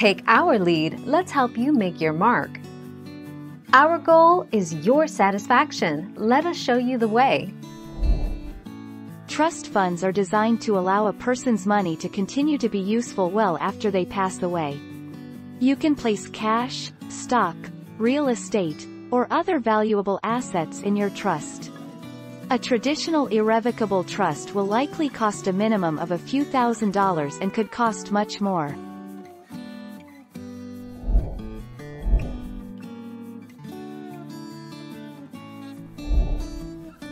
Take our lead, let's help you make your mark. Our goal is your satisfaction. Let us show you the way. Trust funds are designed to allow a person's money to continue to be useful well after they pass away. You can place cash, stock, real estate, or other valuable assets in your trust. A traditional irrevocable trust will likely cost a minimum of a few thousand dollars and could cost much more.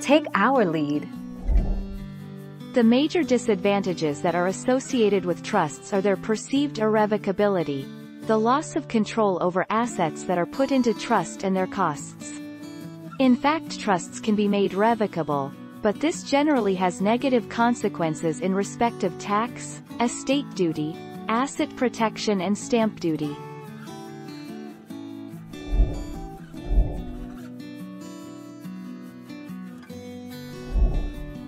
Take our lead. The major disadvantages that are associated with trusts are their perceived irrevocability, the loss of control over assets that are put into trust and their costs. In fact trusts can be made revocable, but this generally has negative consequences in respect of tax, estate duty, asset protection and stamp duty.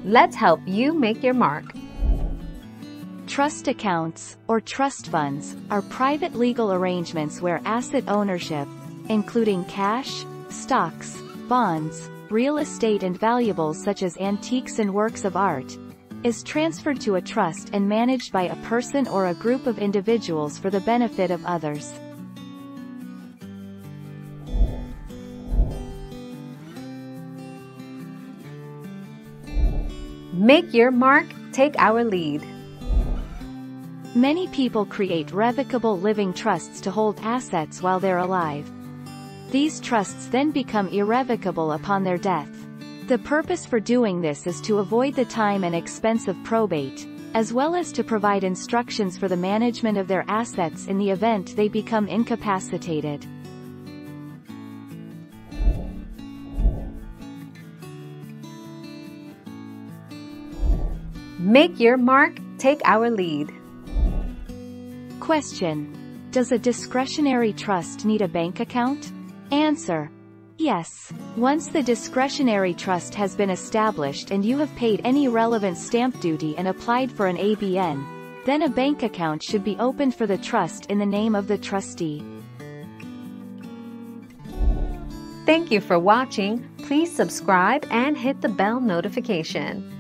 Let's help you make your mark. Trust accounts, or trust funds, are private legal arrangements where asset ownership, including cash, stocks, bonds, real estate and valuables such as antiques and works of art, is transferred to a trust and managed by a person or a group of individuals for the benefit of others. Make your mark, take our lead. Many people create revocable living trusts to hold assets while they're alive. These trusts then become irrevocable upon their death. The purpose for doing this is to avoid the time and expense of probate, as well as to provide instructions for the management of their assets in the event they become incapacitated. Make your mark, take our lead. Question. Does a discretionary trust need a bank account? Answer. Yes. Once the discretionary trust has been established and you have paid any relevant stamp duty and applied for an ABN, then a bank account should be opened for the trust in the name of the trustee. Thank you for watching. Please subscribe and hit the bell notification.